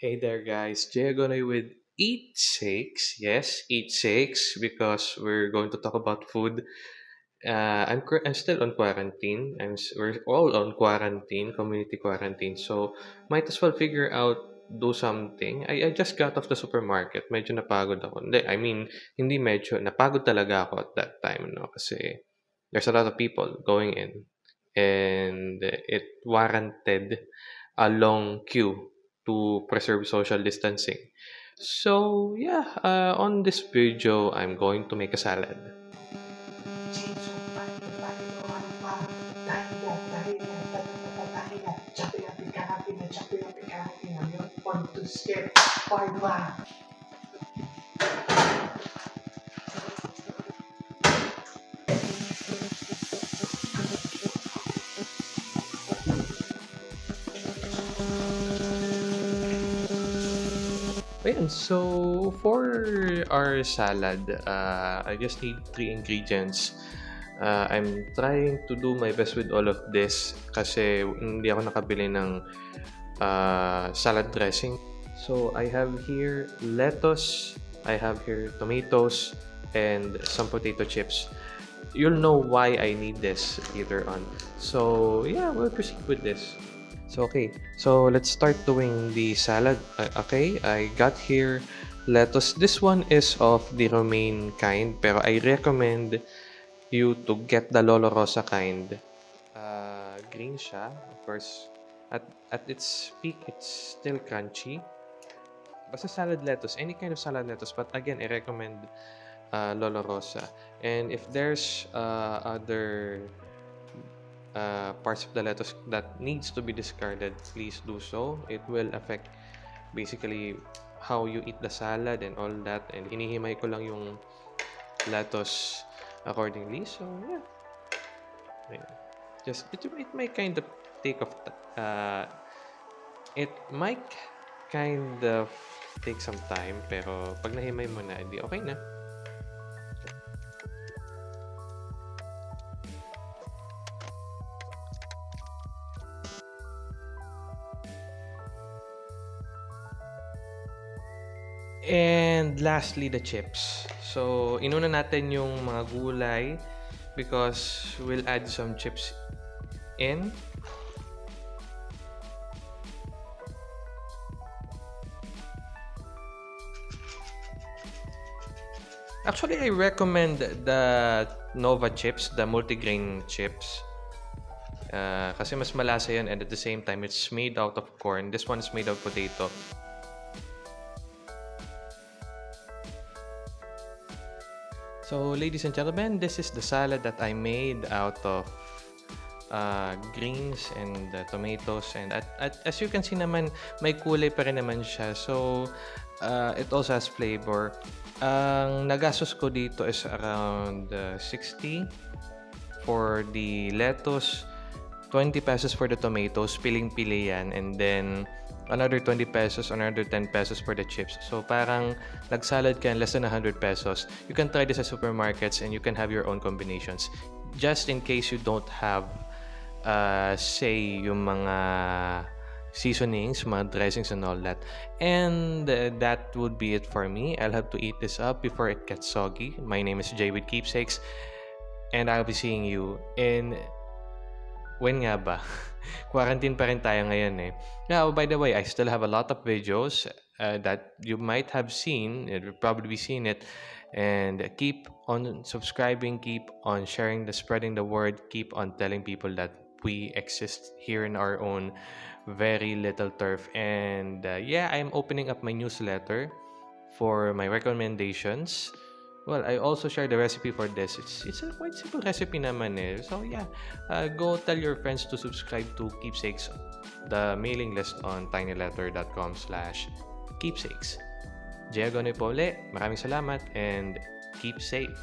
Hey there, guys. Diagonoy with Eat Shakes. Yes, Eat Shakes because we're going to talk about food. Uh, I'm I'm still on quarantine. I'm we're all on quarantine, community quarantine. So might as well figure out do something. I, I just got off the supermarket. Medyo napagod ako. Hindi, I mean, hindi medyo. Napagod talaga ako at that time, no? Kasi there's a lot of people going in and it warranted a long queue to preserve social distancing. So, yeah, uh, on this video, I'm going to make a salad. Five lap. Ayan, so for our salad, uh, I just need three ingredients. Uh, I'm trying to do my best with all of this kasi hindi ako nakabili ng uh, salad dressing. So I have here lettuce, I have here tomatoes, and some potato chips. You'll know why I need this later on. So yeah, we'll proceed with this. So okay, so let's start doing the salad. Uh, okay, I got here lettuce. This one is of the romaine kind, pero I recommend you to get the Lolo Rosa kind. Uh, green siya, of course. At at its peak, it's still crunchy. Basta salad lettuce, any kind of salad lettuce. But again, I recommend uh, Lolo Rosa. And if there's uh, other uh, parts of the lettuce that needs to be discarded, please do so. It will affect basically how you eat the salad and all that. And hinihimay ko lang yung lettuce accordingly. So, yeah. Ayan. Just, it, it might kind of take of, uh, it might kind of take some time, pero pag nahimay mo na, hindi okay na. And lastly, the chips. So, inuna natin yung mga gulay because we'll add some chips in. Actually, I recommend the Nova chips, the multigrain chips. Uh, kasi mas malasa yun and at the same time, it's made out of corn. This one is made of potato. So, ladies and gentlemen, this is the salad that I made out of uh, greens and uh, tomatoes. And at, at, as you can see naman, may kulay pa rin naman siya. So, uh, it also has flavor. Ang nagastos ko dito is around uh, 60 for the lettuce, 20 pesos for the tomatoes, piling-pili yan. And then, another 20 pesos, another 10 pesos for the chips. So parang nagsalad ka less than 100 pesos. You can try this at supermarkets and you can have your own combinations. Just in case you don't have, uh, say, yung mga seasonings, mga dressings and all that. And uh, that would be it for me. I'll have to eat this up before it gets soggy. My name is Jay with Keepsakes. And I'll be seeing you in... When nga ba? Quarantine pa rin tayo ngayon eh. Now, by the way, I still have a lot of videos uh, that you might have seen. You'll probably be seeing it. And keep on subscribing, keep on sharing the spreading the word, keep on telling people that we exist here in our own very little turf. And uh, yeah, I'm opening up my newsletter for my recommendations. Well, I also share the recipe for this. It's it's a quite simple recipe naman eh. So yeah, uh, go tell your friends to subscribe to Keepsakes, the mailing list on tinyletter.com slash keepsakes. Jay Agonoy po ulit. Maraming salamat and keep safe.